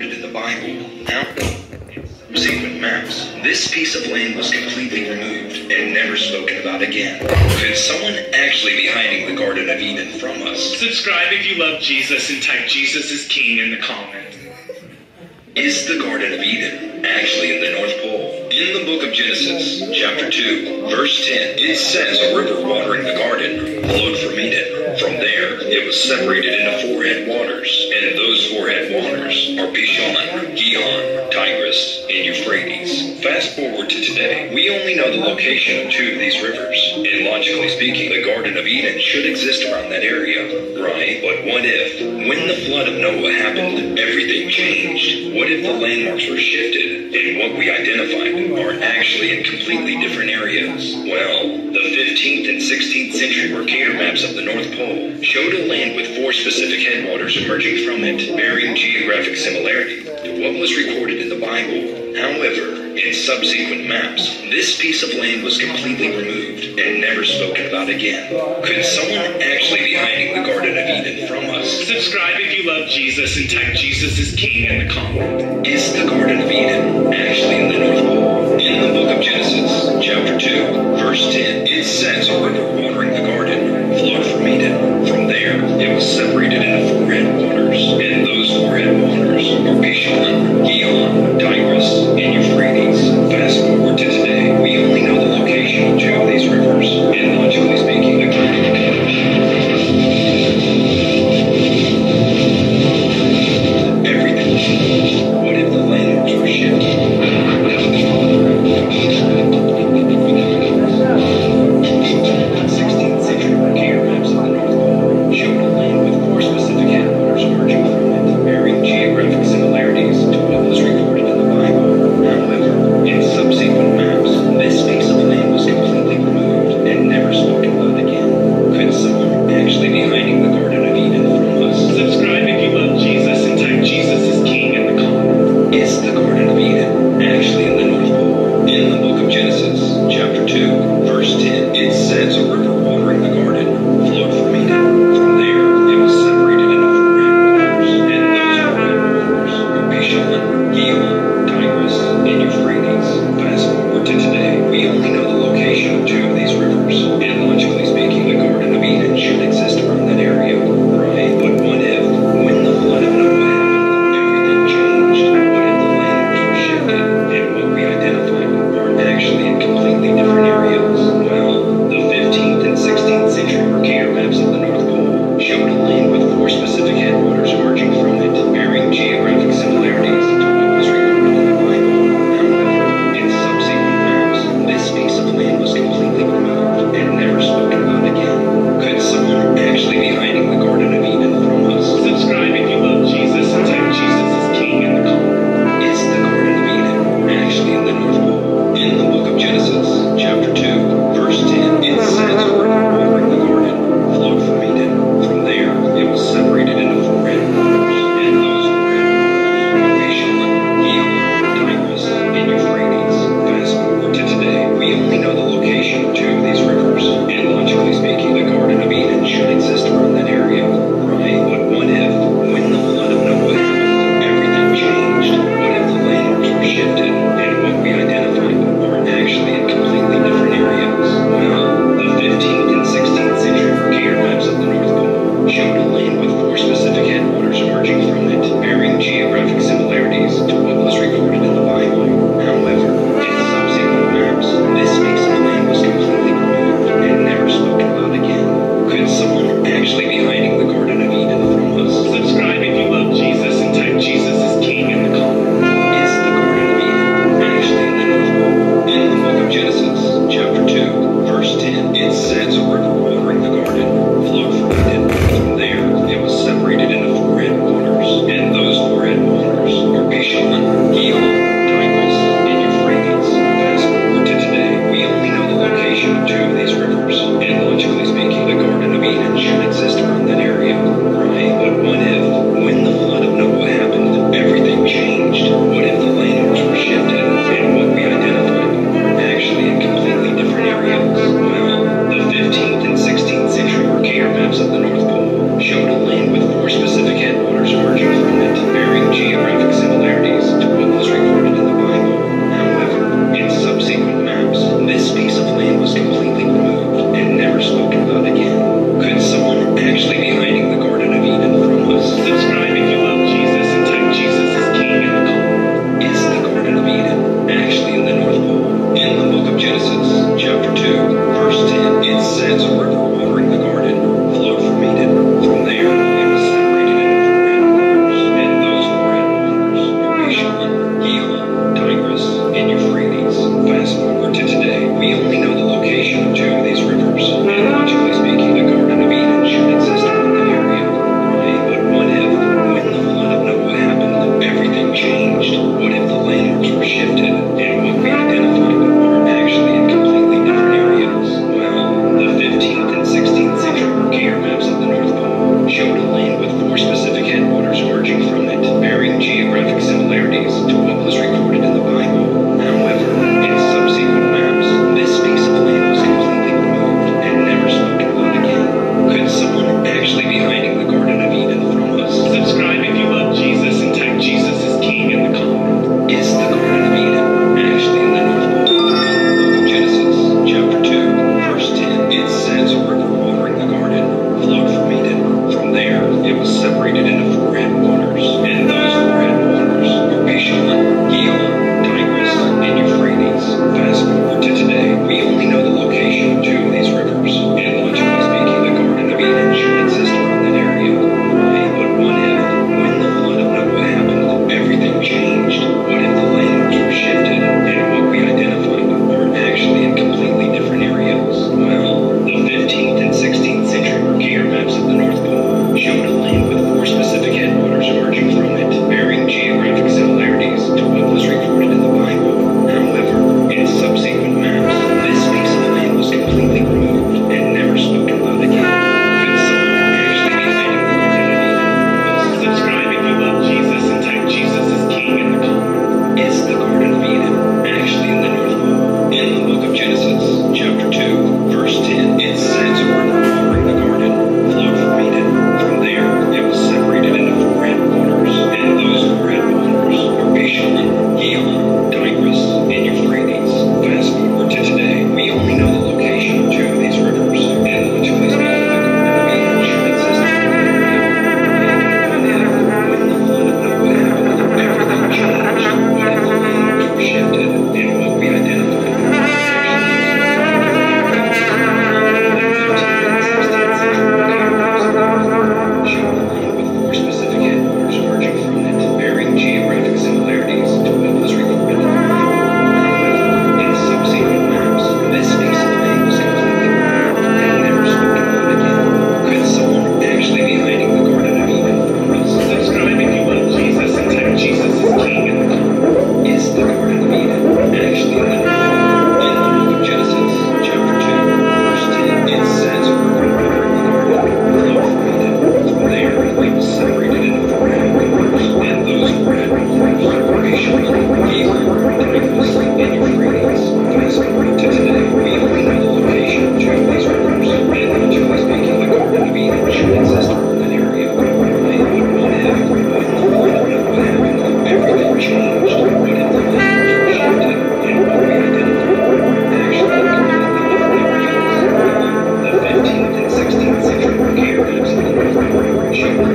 in the Bible. Now, subsequent maps, this piece of land was completely removed and never spoken about again. Could someone actually be hiding the Garden of Eden from us? Subscribe if you love Jesus and type Jesus is King in the comment. Is the Garden of Eden actually in the North Pole? In the book of Genesis, chapter 2, verse 10, it says a river watering the garden flowed from Eden. From there, it was separated into four head waters, and those four head waters are Pishon, Gihon, Tigris, and Euphrates. Fast forward to today, we only know the location of two of these rivers, and logically speaking, the Garden of Eden should exist around that area, right? But what if, when the flood of Noah happened, everything changed? What if the landmarks were shifted, and what we identified are actually in completely different areas? Well, the 15th and 16th century Mercator maps of the North Pole showed a land with four specific headwaters emerging from it, bearing geographic similarity to what was recorded in the Bible. However, in subsequent maps, this piece of land was completely removed and never spoken about again. Could someone actually be hiding the Garden of Eden from us? Subscribe if you love Jesus and type Jesus is King in the comments. Is the Garden of Eden actually in the North Pole? In the book of Genesis, chapter 2, verse 10, it says a river watering the garden flowed from Eden. From there, it was separated into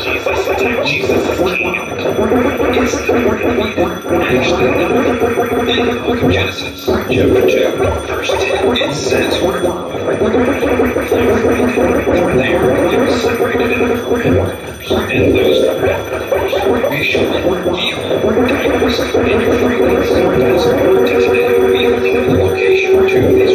Jesus. Jesus is Genesis chapter 2, verse 10, it says, From there they were separated into four headquarters, and those four headquarters were Meshach, Elam, Titus, and Freelance, as permitted in the location to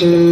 to